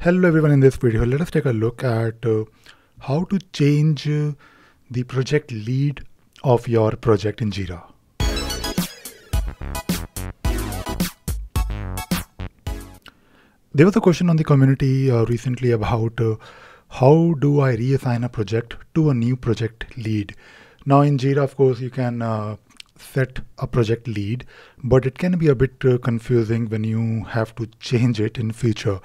Hello everyone in this video let us take a look at uh, how to change uh, the project lead of your project in Jira. There was a question on the community uh, recently about uh, how do I reassign a project to a new project lead. Now in Jira of course you can uh, set a project lead but it can be a bit uh, confusing when you have to change it in future.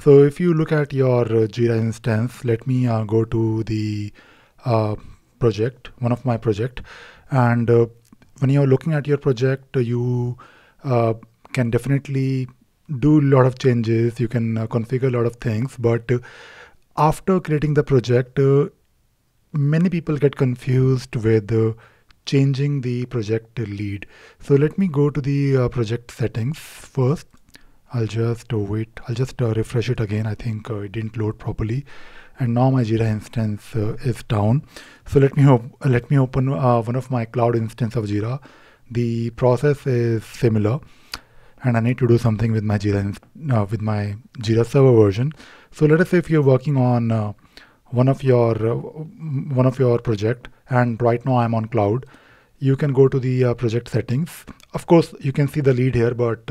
So if you look at your uh, Jira instance, let me uh, go to the uh, project, one of my project. And uh, when you're looking at your project, you uh, can definitely do a lot of changes. You can uh, configure a lot of things. But after creating the project, many people get confused with changing the project lead. So let me go to the project settings first I'll just uh, wait I'll just uh, refresh it again. I think uh, it didn't load properly. And now my Jira instance uh, is down. So let me let me open uh, one of my cloud instance of Jira. The process is similar and I need to do something with my Jira uh, with my Jira server version. So let us say if you're working on one of your one of your project and right now I'm on cloud you can go to the project settings. Of course you can see the lead here but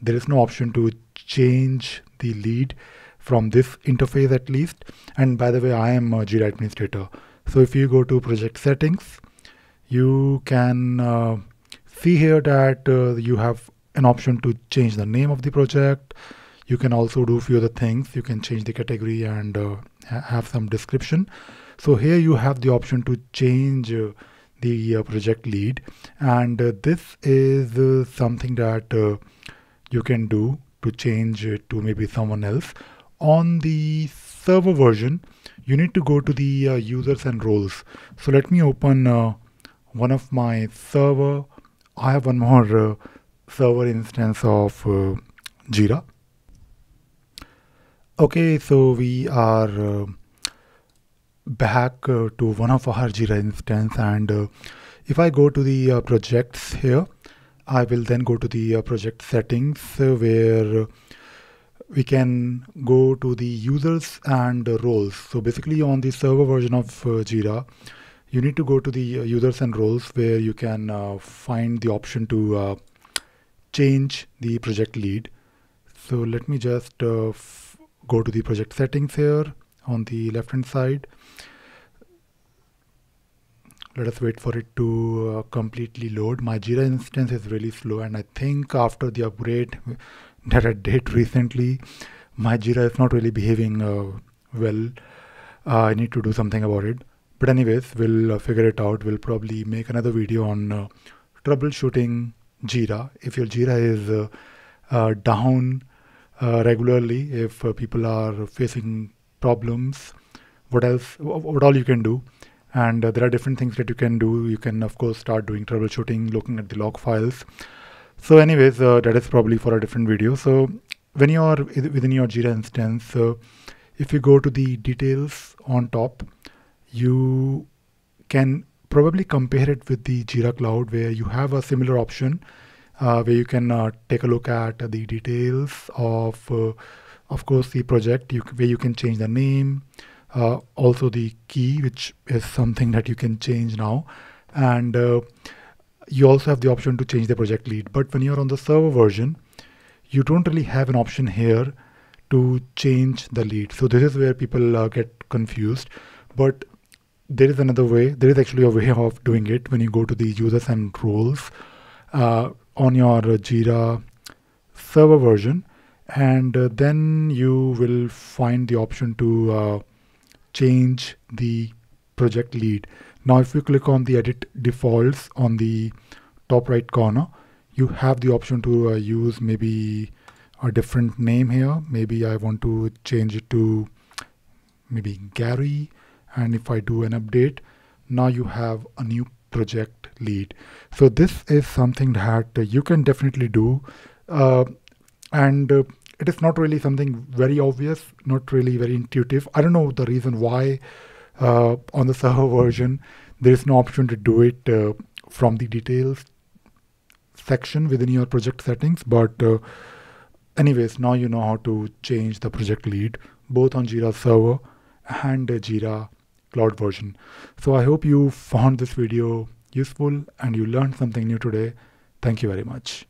there is no option to change the lead from this interface at least. And by the way, I am a Jira administrator. So if you go to project settings, you can uh, see here that uh, you have an option to change the name of the project. You can also do a few other things. You can change the category and uh, have some description. So here you have the option to change uh, the uh, project lead. And uh, this is something that you can do to change it to maybe someone else. On the server version, you need to go to the uh, users and roles. So let me open uh, one of my server. I have one more uh, server instance of uh, Jira. Okay, so we are uh, back uh, to one of our Jira instance and if I go to the projects here, I will then go to the uh, project settings uh, where we can go to the users and uh, roles. So basically on the server version of Jira, you need to go to the users and roles where you can find the option to change the project lead. So let me just go to the project settings here on the left hand side let us wait for it to uh, completely load. My jira instance is really slow and i think after the upgrade that i did recently my jira is not really behaving uh, well. Uh, i need to do something about it. But anyways we'll uh, figure it out. We'll probably make another video on uh, troubleshooting jira. If your jira is uh, down regularly if people are facing problems what else what all you can do and uh, there are different things that you can do. You can of course start doing troubleshooting looking at the log files. So anyways uh, that is probably for a different video. So when you are within your jira instance uh, if you go to the details on top you can probably compare it with the jira cloud where you have a similar option uh, where you can uh, take a look at the details of uh, of course the project. You, where you can change the name uh, also the key which is something that you can change now. And uh, you also have the option to change the project lead. But when you're on the server version you don't really have an option here to change the lead. So this is where people uh, get confused. But there is another way. There is actually a way of doing it when you go to the users and roles uh, on your jira server version. And uh, then you will find the option to uh, change the project lead. Now, if you click on the edit defaults on the top right corner, you have the option to uh, use maybe a different name here. Maybe I want to change it to maybe Gary. And if I do an update, now you have a new project lead. So this is something that uh, you can definitely do. Uh, and uh, it is not really something very obvious, not really very intuitive. I don't know the reason why uh, on the server version there is no option to do it uh, from the details section within your project settings. But uh, anyways, now you know how to change the project lead both on Jira Server and Jira Cloud version. So I hope you found this video useful and you learned something new today. Thank you very much.